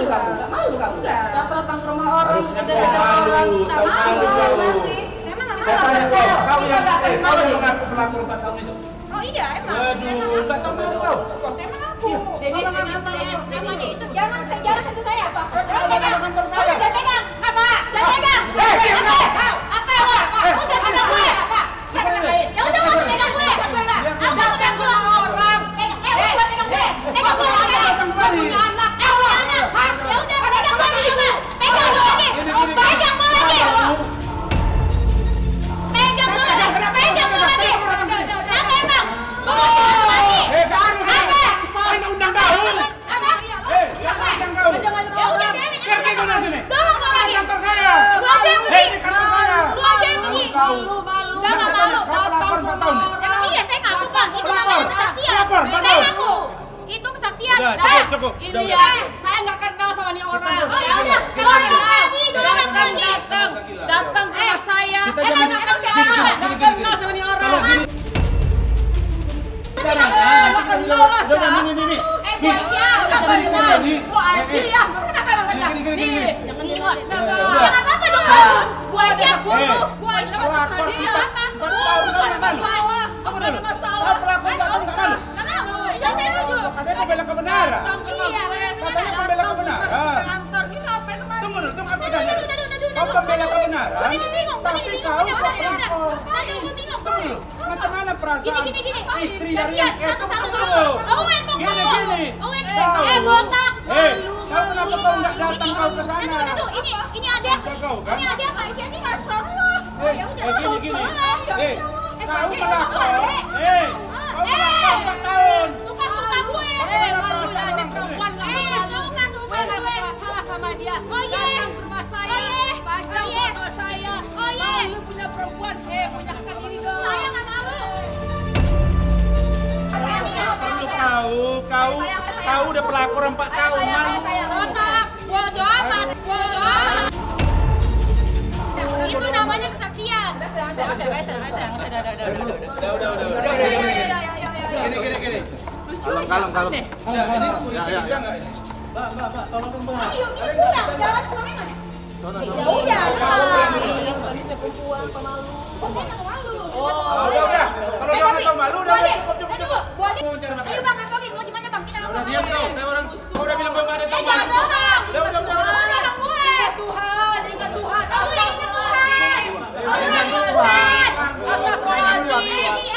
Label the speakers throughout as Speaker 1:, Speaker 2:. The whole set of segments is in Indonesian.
Speaker 1: malu kamu, enggak malu kamu.
Speaker 2: Enggak.
Speaker 1: Datang-datang ke rumah orang,
Speaker 3: tahu
Speaker 1: orang.
Speaker 3: tahu
Speaker 1: malu,
Speaker 3: kamu.
Speaker 1: sih.
Speaker 2: Saya emang nggak kenal.
Speaker 1: Kita
Speaker 3: yang
Speaker 1: nggak
Speaker 3: eh,
Speaker 1: kenal
Speaker 3: kau yang
Speaker 1: nih.
Speaker 3: mengaku pelakor 4 tahun itu.
Speaker 2: Oh iya emang.
Speaker 3: Waduh, enggak tahu malu kau.
Speaker 2: Saya emang aku. Namanya
Speaker 1: Denis.
Speaker 2: itu jangan jangan sentuh saya. Jangan
Speaker 3: Jangan
Speaker 2: pegang.
Speaker 3: kantor saya.
Speaker 2: Udah, Jangan pegang. Apa? Jangan pegang.
Speaker 3: Eh, Cukup.
Speaker 1: Ini
Speaker 3: Udah,
Speaker 1: ya,
Speaker 3: udah.
Speaker 1: saya nggak kenal sama nih orang.
Speaker 2: Oh ya udah, kalau dulu
Speaker 1: datang, datang, datang ke rumah saya.
Speaker 3: Kita
Speaker 1: Emang
Speaker 3: jangan-
Speaker 1: nggak kenal,
Speaker 2: siapa?
Speaker 1: nggak kenal sama nih orang.
Speaker 3: Cara.
Speaker 1: Eh, nggak kenal lah.
Speaker 3: Ini, ini, ini.
Speaker 2: Eh, Bu
Speaker 3: Nih.
Speaker 2: Aisyah, udah
Speaker 3: Ini,
Speaker 1: kenal.
Speaker 3: ini, ini.
Speaker 1: Bu
Speaker 3: Eh, eh.
Speaker 1: kenapa emang kenal?
Speaker 3: gini.
Speaker 1: Nih,
Speaker 2: Jangan apa-apa dong. Bu Aisyah,
Speaker 1: Bu,
Speaker 3: Eh.
Speaker 2: Bu.
Speaker 3: Kau
Speaker 2: udah,
Speaker 3: kok pelakor. Macam mana perasaan
Speaker 2: Gini, gini, gini.
Speaker 3: istri dari yang eh.
Speaker 2: Oh, eh, kok
Speaker 3: Gini, gini.
Speaker 2: Oh, eh,
Speaker 3: Tahu.
Speaker 2: eh, botak.
Speaker 3: Eh, kau kenapa kau nggak datang kau ke sana?
Speaker 2: Ini, ini ada.
Speaker 3: Kau, kan?
Speaker 2: Ini ada apa sih? Oh,
Speaker 3: Eh,
Speaker 2: ya
Speaker 3: eh, gini, gini. Eh, kau
Speaker 2: Pak,
Speaker 3: melakor.
Speaker 2: eh.
Speaker 3: Eh, kau
Speaker 2: Eh.
Speaker 3: melakor empat tahun.
Speaker 2: Suka-suka gue.
Speaker 1: Eh, perempuan nggak
Speaker 2: Eh,
Speaker 1: nggak masalah sama dia.
Speaker 2: Oh, iya.
Speaker 3: Kau udah pelakor empat tahun, malu.
Speaker 2: Botak. Bodoh amat. Bodoh amat. Itu namanya kesaksian.
Speaker 1: Udah, udah, udah, udah, udah.
Speaker 3: Udah, udah, udah.
Speaker 1: Udah, udah, udah, udah.
Speaker 3: Gini, gini, gini.
Speaker 1: Lucu aja. Aneh.
Speaker 3: Udah, ini security bisa nggak ini? Mbak, mbak, mbak, tolong dong, mbak.
Speaker 2: Ayo, kita pulang. Jalan pulang mana? Ya udah, depan.
Speaker 1: Pemalu.
Speaker 2: Oh, saya nggak malu.
Speaker 3: Ah, udah, udah. Kalau
Speaker 2: Eh,
Speaker 3: udah malu, udah,
Speaker 2: eh,
Speaker 3: cukup.
Speaker 2: Tunggu, Bu Ade.
Speaker 3: Mau makan.
Speaker 2: Ayo bang, Epokin, mau gimana bang? Kita nggak
Speaker 3: Udah diam kau, saya orang. Kau udah bilang nggak ada
Speaker 2: Eh,
Speaker 3: tahu
Speaker 2: jangan bohong.
Speaker 3: Udah, udah, udah. udah.
Speaker 2: Dong gue.
Speaker 1: Ingat Tuhan, ingat Tuhan.
Speaker 2: Kamu ingat Tuhan. Tuhan,
Speaker 3: Tuhan.
Speaker 2: Ustaz.
Speaker 1: Astagfirullahaladzim.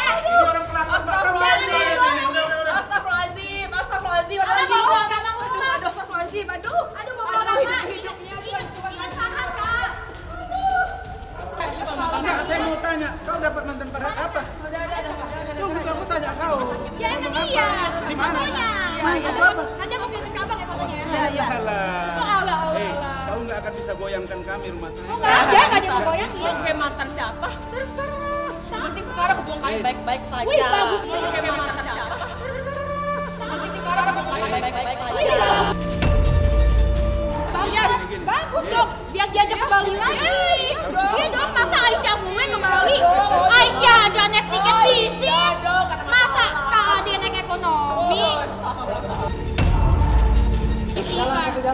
Speaker 3: Tangga.
Speaker 2: Oh, nggak ada, nggak ada yang
Speaker 3: Nggak
Speaker 2: goyang.
Speaker 3: bisa.
Speaker 1: Mau kayak mantan siapa? Terserah. Yang penting sekarang hubungan kalian
Speaker 3: Eh.
Speaker 1: baik-baik saja.
Speaker 2: Wih, bagus.
Speaker 1: Mau kayak mantan siapa? Terserah. Yang penting sekarang hubungan kalian baik-baik saja.
Speaker 2: Bagus, bagus dong. Biar diajak ke Bali lagi. Iya dong, masa Aisyah gue ke Bali? Aisyah aja naik tiket bisnis. Masa kakak dia naik ekonomi?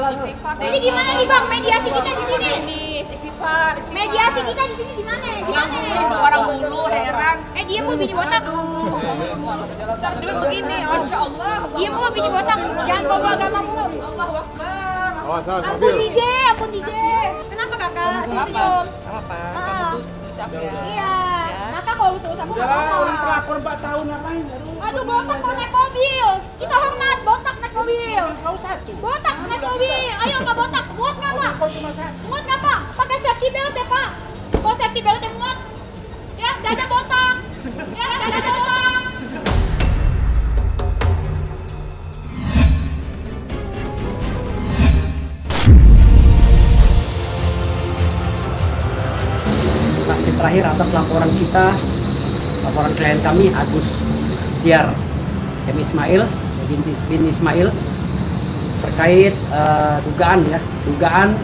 Speaker 2: Istighfar. Jadi gimana nih bang mediasi kita di sini?
Speaker 1: Ini istighfar, istighfar.
Speaker 2: Mediasi kita di sini gimana? Gimana?
Speaker 1: Ganggu orang mulu, heran.
Speaker 2: Eh dia mau bini botak.
Speaker 1: Cari duit begini, Masya Allah.
Speaker 2: Dia mau bini botak. Jangan bawa agama mulu.
Speaker 1: Allahu Akbar.
Speaker 2: Ampun DJ, ampun DJ. Kenapa kakak? Senyum-senyum.
Speaker 1: Apa?
Speaker 2: Ah.
Speaker 1: Kamu tuh ucap ya.
Speaker 2: Iya. Kakak kalau terus aku
Speaker 3: Udah,
Speaker 2: nggak apa-apa.
Speaker 3: orang pelakor empat tahun ngapain? Aduh.
Speaker 2: Aduh botak mau naik mobil. Kita hormat botak naik mobil.
Speaker 3: Kau satu.
Speaker 2: Botak naik mobil. Ayo kak botak. Muat nggak pak?
Speaker 3: Kau cuma.
Speaker 2: Muat nggak pak? Safety belt ya pak. Kalau safety belt yang muat. Ya dada botak. Ya dada botak.
Speaker 4: saksi terakhir atas laporan kita, laporan klien kami Agus Tiar M. Ismail bin, bin Ismail terkait eh, dugaan ya, dugaan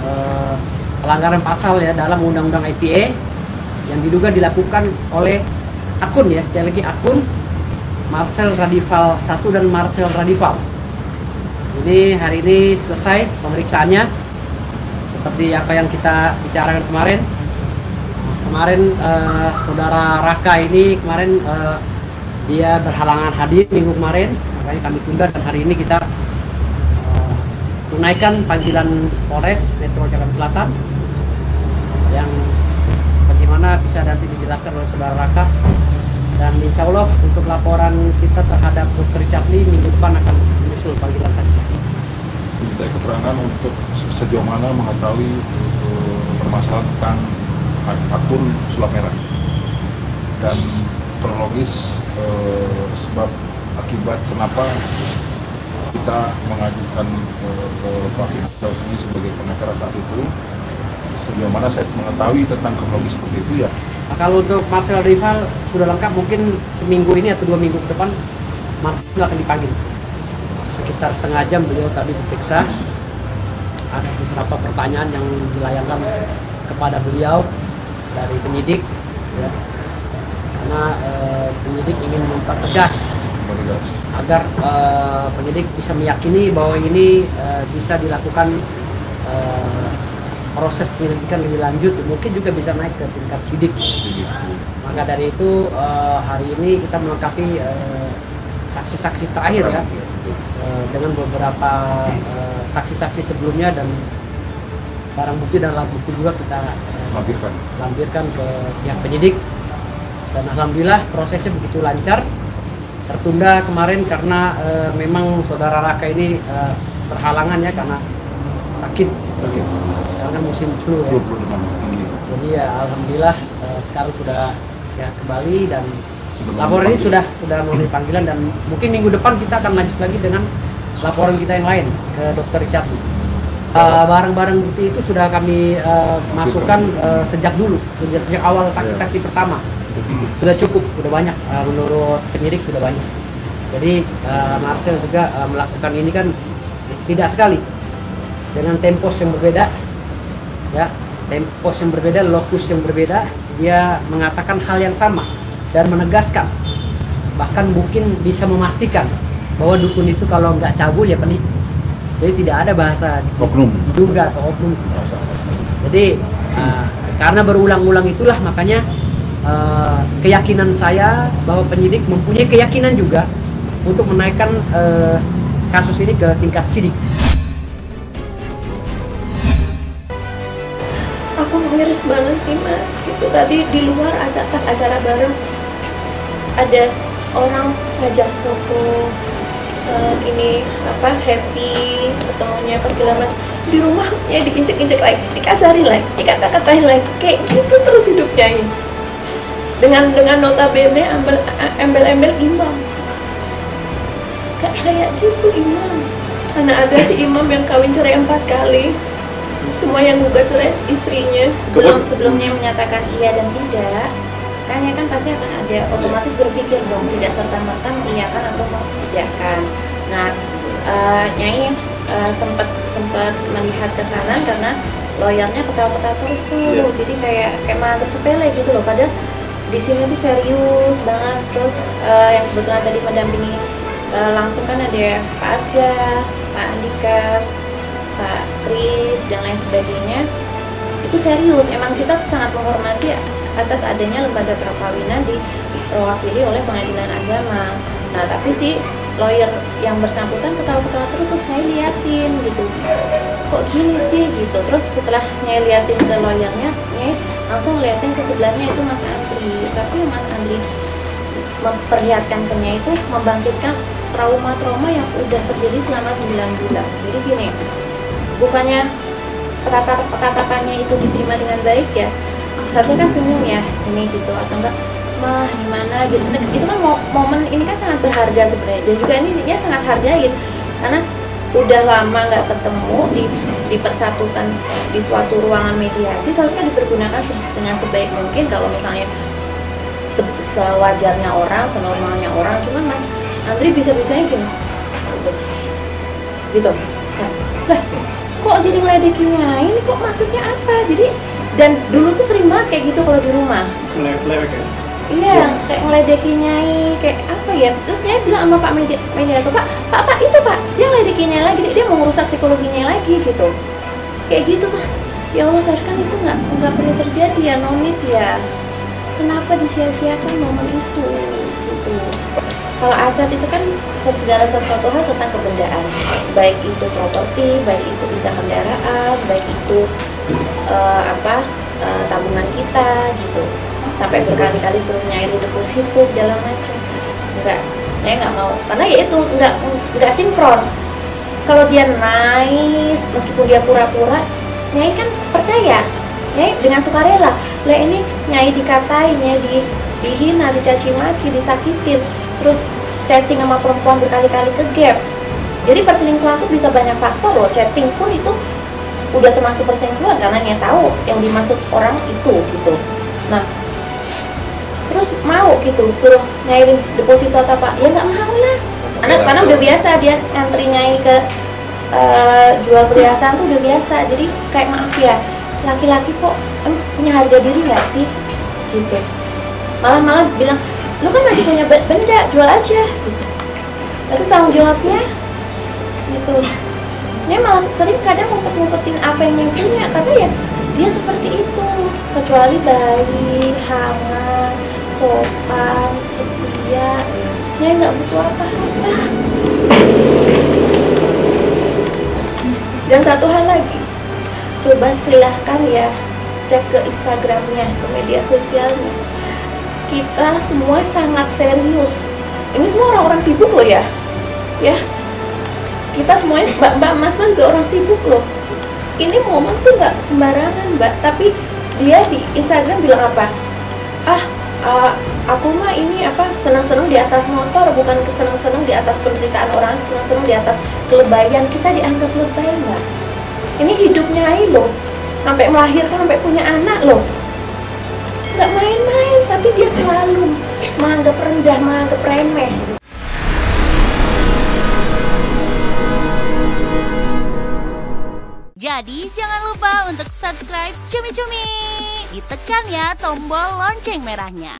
Speaker 4: eh, pelanggaran pasal ya dalam Undang-Undang ITE yang diduga dilakukan oleh akun ya sekali lagi akun Marcel Radival 1 dan Marcel Radival. Ini hari ini selesai pemeriksaannya seperti apa yang kita bicarakan kemarin. Kemarin eh, saudara Raka ini kemarin eh, dia berhalangan hadir minggu kemarin, makanya kami tunda dan hari ini kita eh, tunaikan panggilan Polres Metro Jakarta Selatan yang bagaimana bisa nanti dijelaskan oleh saudara Raka dan insya Allah untuk laporan kita terhadap Dr. Chapli minggu depan akan menyusul panggilan saksi-saksi.
Speaker 5: Minta keterangan untuk sejauh mana mengetahui eh, permasalahan tentang ak- akun sulap merah dan kronologis eh, sebab akibat kenapa kita mengajukan eh, ke Pak sebagai pengacara saat itu sejauh mana saya mengetahui tentang kronologis seperti itu ya
Speaker 4: Nah, kalau untuk Marcel Rival sudah lengkap mungkin seminggu ini atau dua minggu ke depan Marcel akan dipanggil. Sekitar setengah jam beliau tadi diperiksa. Ada beberapa pertanyaan yang dilayangkan kepada beliau dari penyidik, ya. karena eh, penyidik ingin mempertegas agar eh, penyidik bisa meyakini bahwa ini eh, bisa dilakukan eh, proses penyelidikan lebih lanjut mungkin juga bisa naik ke tingkat sidik. Maka dari itu eh, hari ini kita melengkapi eh, saksi-saksi terakhir ya. Eh, dengan beberapa saksi-saksi sebelumnya dan barang bukti dan alat bukti juga kita
Speaker 5: Mampirkan.
Speaker 4: lampirkan. ke pihak penyidik. Dan alhamdulillah prosesnya begitu lancar. Tertunda kemarin karena memang saudara Raka ini berhalangan ya karena sakit
Speaker 5: Sakit.
Speaker 4: sekarang kan musim flu ya. Jadi ya alhamdulillah eh, sekarang sudah sehat kembali dan laporan ini sudah sudah memenuhi panggilan dan mungkin minggu depan kita akan lanjut lagi dengan laporan kita yang lain ke dokter Richard. Eh, barang-barang bukti itu sudah kami eh, masukkan eh, sejak dulu, sejak, sejak awal saksi-saksi pertama. Sudah cukup, sudah banyak. Eh, menurut penyidik sudah banyak. Jadi eh, Marcel juga eh, melakukan ini kan tidak sekali dengan tempos yang berbeda, ya tempos yang berbeda, lokus yang berbeda. Dia mengatakan hal yang sama dan menegaskan, bahkan mungkin bisa memastikan bahwa dukun itu kalau nggak cabul ya penipu. Jadi tidak ada bahasa
Speaker 5: Oknum.
Speaker 4: diduga atau oknum. Jadi uh, karena berulang-ulang itulah makanya uh, keyakinan saya bahwa penyidik mempunyai keyakinan juga untuk menaikkan uh, kasus ini ke tingkat sidik.
Speaker 6: Miris banget sih mas. Itu tadi di luar aja pas acara bareng ada orang ngajak foto eh, ini apa happy ketemunya pas segala macam. Di rumah ya diinjek-injek lagi dikasarin lagi dikata-katain lagi kayak gitu terus hidupnya ini. Dengan dengan notabene embel embel-embel imam. Kayak kayak gitu imam. Karena ada si imam yang kawin cerai empat kali semua yang gugat cerai istrinya belum sebelumnya menyatakan iya dan tidak kan ya kan pasti akan ada otomatis berpikir dong tidak serta merta mengiyakan atau mengiyakan. Nah eh, nyai eh, sempat sempat melihat ke kanan karena lawyernya ketawa-ketawa terus tuh.
Speaker 5: Iya.
Speaker 6: jadi kayak kayak malah tersepele gitu loh. Padahal di sini tuh serius banget. Terus eh, yang kebetulan tadi mendampingi eh, langsung kan ada Pak Asga, Pak Andika, Pak Kris dan lain sebagainya itu serius. Emang kita sangat menghormati atas adanya lembaga perkawinan diwakili oleh pengadilan agama. Nah tapi si lawyer yang bersangkutan ketawa-ketawa terus terus saya liatin gitu. Kok gini sih? gitu. Terus setelah nyai liatin ke lawyernya nyai langsung liatin ke sebelahnya itu Mas Andri. Tapi Mas Andri memperlihatkan ke itu membangkitkan trauma-trauma yang udah terjadi selama 9 bulan. Jadi gini bukannya perkataannya itu diterima dengan baik ya? Seharusnya kan senyum ya ini gitu atau enggak mah gimana gitu. Nah, itu kan mo- momen ini kan sangat berharga sebenarnya dan juga ini dia sangat hargain karena udah lama nggak ketemu di dipersatukan di suatu ruangan mediasi seharusnya dipergunakan dengan sebaik mungkin kalau misalnya se- sewajarnya orang senormalnya orang. Cuman mas Andri bisa bisanya gini gitu. Gitu nah, kok jadi ngeledekin nyai ini kok maksudnya apa jadi dan dulu tuh sering banget kayak gitu kalau di rumah
Speaker 3: Lewek ya.
Speaker 6: Iya, kayak ngeledekin Nyai, kayak apa ya? Terus Nyai bilang sama Pak media, mediator, Pak, Pak, Pak, itu Pak, dia ngeledekin Nyai lagi, dia mau merusak psikologinya lagi gitu. Kayak gitu terus, ya Allah saya kan itu nggak nggak perlu terjadi ya, no need ya. Kenapa disia-siakan momen itu? Gitu. Kalau aset itu kan segala sesuatu hal tentang kebendaan, baik itu properti, baik itu bisa kendaraan, baik itu eh, apa eh, tabungan kita gitu. Sampai berkali-kali suruh nyairin deposito segala macam. Enggak saya nggak mau. Karena ya itu nggak nggak sinkron. Kalau dia nice meskipun dia pura-pura nyai kan percaya. Nyai dengan sukarela. Lah ini nyai dikatai nyai di dihina dicaci maki disakitin. Terus chatting sama perempuan berkali-kali ke gap. Jadi perselingkuhan tuh bisa banyak faktor loh. Chatting pun itu udah termasuk perselingkuhan karena nyai tahu yang dimaksud orang itu gitu. Nah terus mau gitu suruh nyairin deposito atau apa? Ya nggak mau lah. Karena karena udah biasa dia ngantri nyai ke eh, jual perhiasan tuh udah biasa. Jadi kayak maaf ya laki-laki kok em, punya harga diri nggak sih? Gitu. Malah malah bilang lu kan masih punya be- benda jual aja. Gitu terus tanggung jawabnya? Gitu. Dia malah sering kadang ngumpet-ngumpetin apa yang punya karena ya dia seperti itu. Kecuali baik hangat sopan setia. Dia nggak butuh apa-apa. Dan satu hal lagi coba silahkan ya cek ke instagramnya ke media sosialnya kita semua sangat serius. Ini semua orang-orang sibuk loh ya. Ya. Kita semuanya mbak mbak mas mas juga orang sibuk loh. Ini momen tuh nggak sembarangan mbak. Tapi dia di Instagram bilang apa? Ah ah, aku mah ini apa senang-senang di atas motor bukan kesenang-senang di atas penderitaan orang senang-senang di atas kelebayan kita dianggap lebay mbak. Ini hidupnya loh. Sampai melahirkan sampai punya anak loh. Nggak main-main tapi dia selalu menganggap rendah menganggap remeh
Speaker 7: Jadi jangan lupa untuk subscribe Cumi Cumi. Ditekan ya tombol lonceng merahnya.